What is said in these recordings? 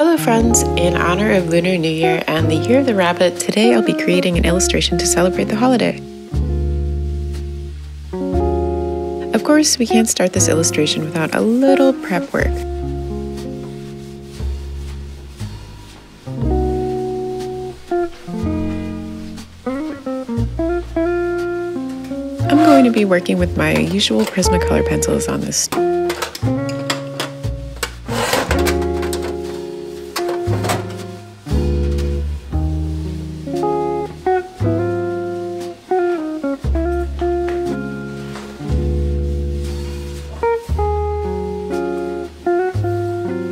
Hello friends, in honor of Lunar New Year and the Year of the Rabbit, today I'll be creating an illustration to celebrate the holiday. Of course, we can't start this illustration without a little prep work. I'm going to be working with my usual Prismacolor pencils on this.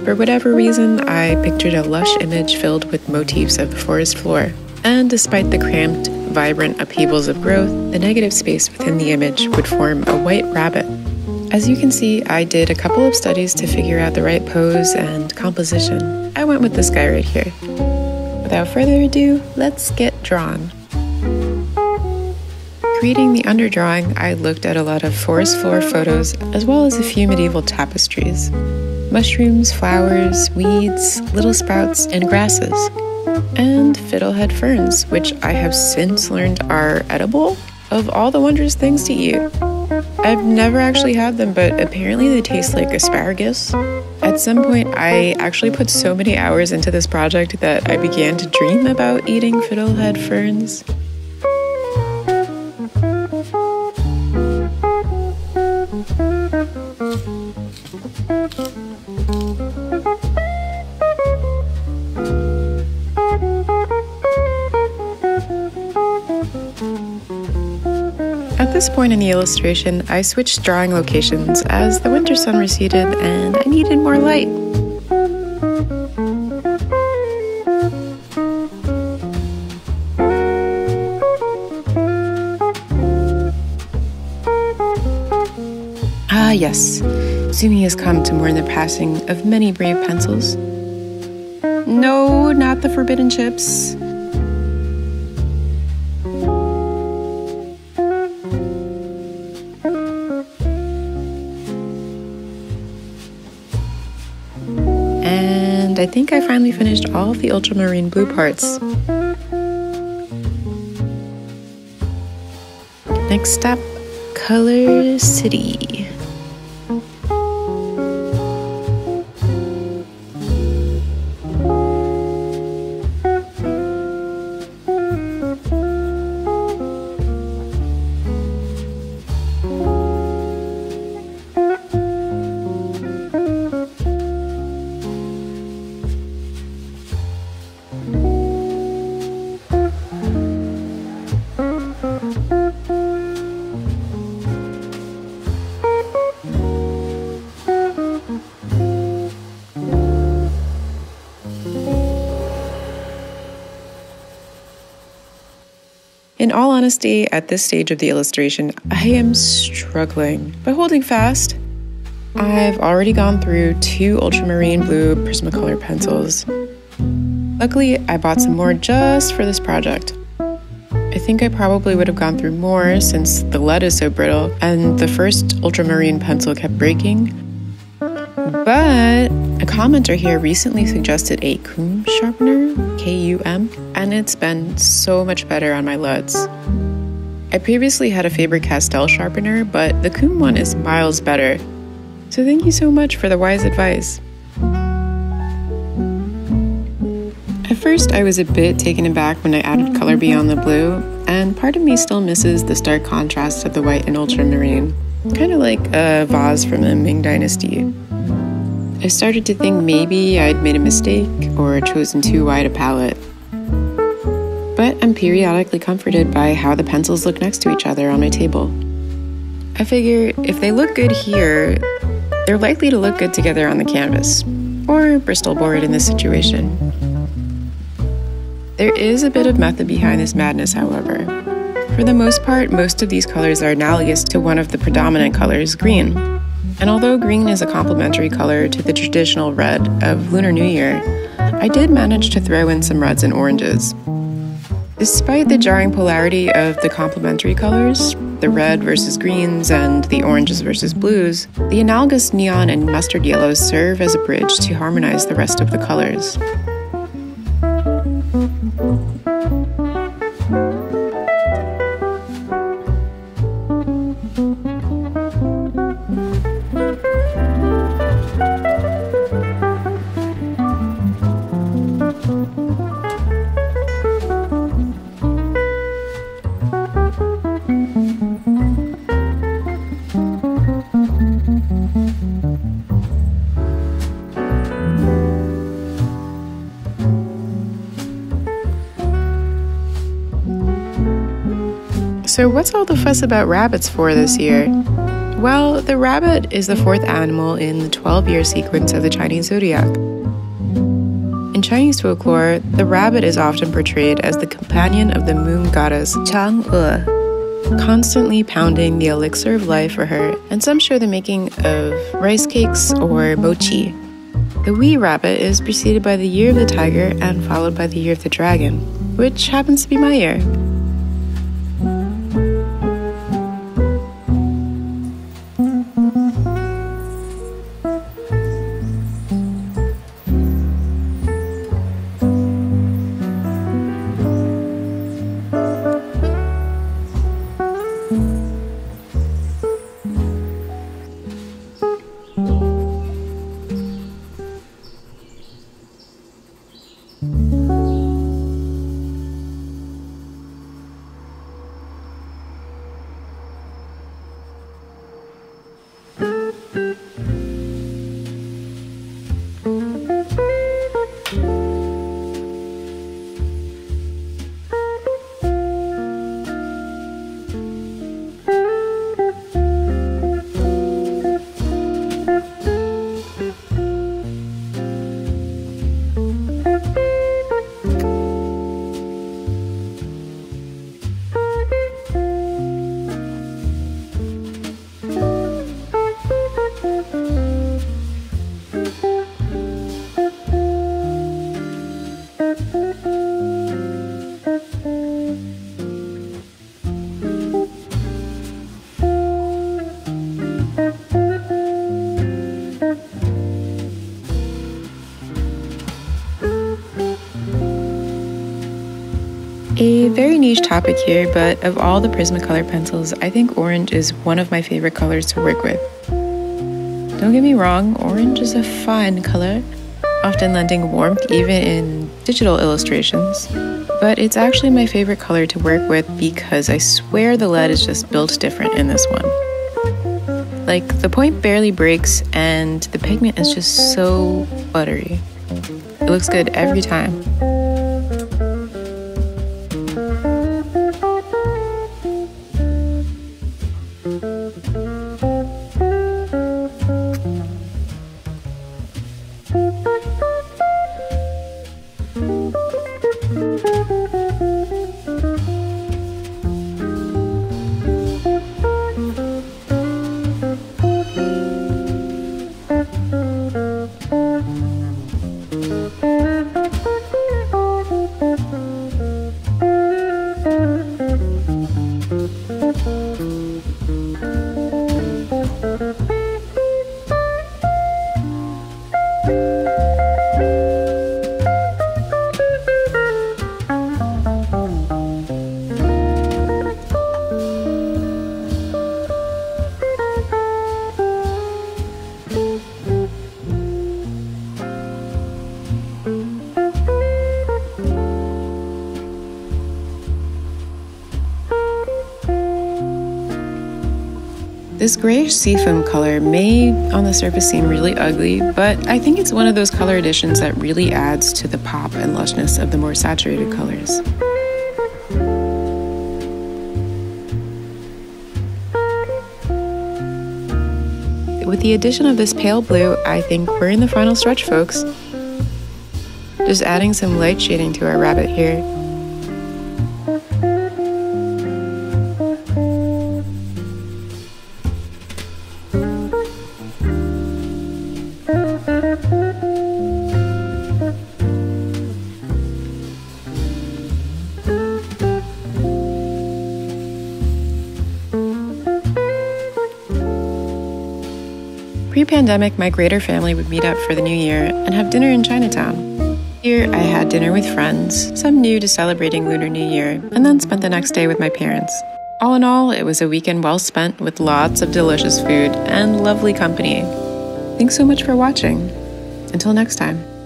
For whatever reason, I pictured a lush image filled with motifs of the forest floor. And despite the cramped, vibrant upheavals of growth, the negative space within the image would form a white rabbit. As you can see, I did a couple of studies to figure out the right pose and composition. I went with this guy right here. Without further ado, let's get drawn. Creating the underdrawing, I looked at a lot of forest floor photos as well as a few medieval tapestries mushrooms, flowers, weeds, little sprouts, and grasses, and fiddlehead ferns, which I have since learned are edible. Of all the wondrous things to eat, I've never actually had them, but apparently they taste like asparagus. At some point, I actually put so many hours into this project that I began to dream about eating fiddlehead ferns. Point in the illustration, I switched drawing locations as the winter sun receded and I needed more light. Ah, yes. Sumi has come to mourn the passing of many brave pencils. No, not the forbidden chips. I think I finally finished all the ultramarine blue parts. Next step, Color City. In all honesty, at this stage of the illustration, I am struggling, but holding fast. I've already gone through two ultramarine blue Prismacolor pencils. Luckily, I bought some more just for this project. I think I probably would have gone through more since the lead is so brittle and the first ultramarine pencil kept breaking. But a commenter here recently suggested a Kum sharpener, K U M, and it's been so much better on my LUTs. I previously had a Faber Castell sharpener, but the Kum one is miles better. So thank you so much for the wise advice. At first, I was a bit taken aback when I added color beyond the blue, and part of me still misses the stark contrast of the white and ultramarine, kind of like a vase from the Ming Dynasty. I started to think maybe I'd made a mistake or chosen too wide a palette. But I'm periodically comforted by how the pencils look next to each other on my table. I figure if they look good here, they're likely to look good together on the canvas, or Bristol board in this situation. There is a bit of method behind this madness, however. For the most part, most of these colors are analogous to one of the predominant colors, green, and although green is a complementary color to the traditional red of Lunar New Year, I did manage to throw in some reds and oranges. Despite the jarring polarity of the complementary colors, the red versus greens and the oranges versus blues, the analogous neon and mustard yellows serve as a bridge to harmonize the rest of the colors. So, what's all the fuss about rabbits for this year? Well, the rabbit is the fourth animal in the 12 year sequence of the Chinese zodiac. In Chinese folklore, the rabbit is often portrayed as the companion of the moon goddess Chang'e, constantly pounding the elixir of life for her, and some show the making of rice cakes or mochi. The wee rabbit is preceded by the year of the tiger and followed by the year of the dragon, which happens to be my year. A very niche topic here, but of all the Prismacolor pencils, I think orange is one of my favorite colors to work with. Don't get me wrong, orange is a fun color, often lending warmth even in digital illustrations. But it's actually my favorite color to work with because I swear the lead is just built different in this one. Like, the point barely breaks and the pigment is just so buttery. It looks good every time. This grayish seafoam color may on the surface seem really ugly, but I think it's one of those color additions that really adds to the pop and lushness of the more saturated colors. With the addition of this pale blue, I think we're in the final stretch, folks. Just adding some light shading to our rabbit here. Pre pandemic, my greater family would meet up for the new year and have dinner in Chinatown. Here, I had dinner with friends, some new to celebrating Lunar New Year, and then spent the next day with my parents. All in all, it was a weekend well spent with lots of delicious food and lovely company. Thanks so much for watching. Until next time.